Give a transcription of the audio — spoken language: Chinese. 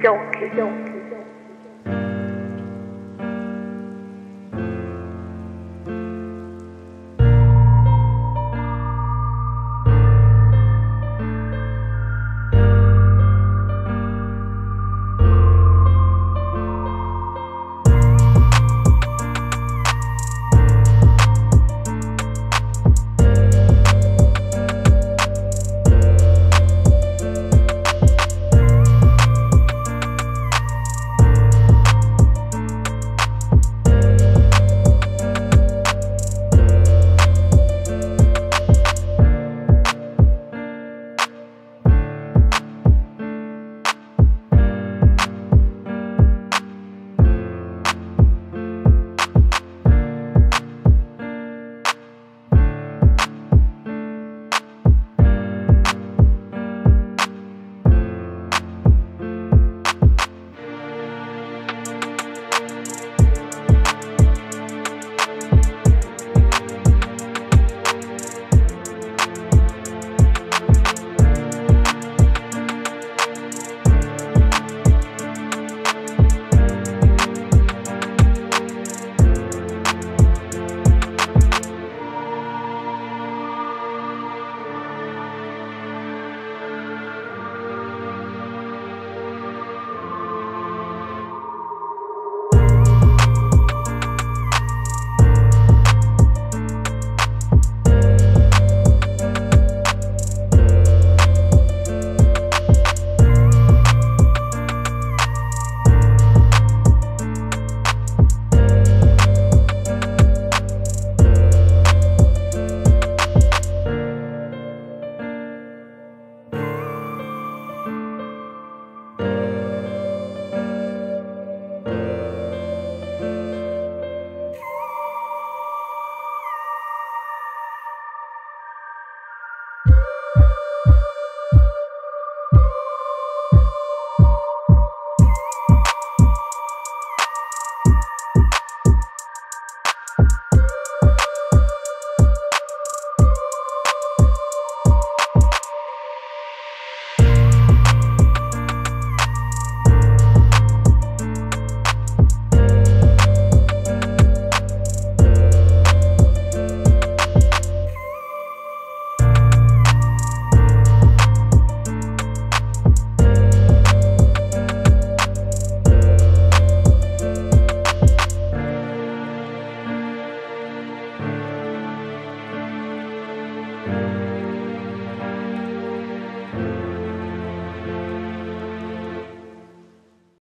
师兄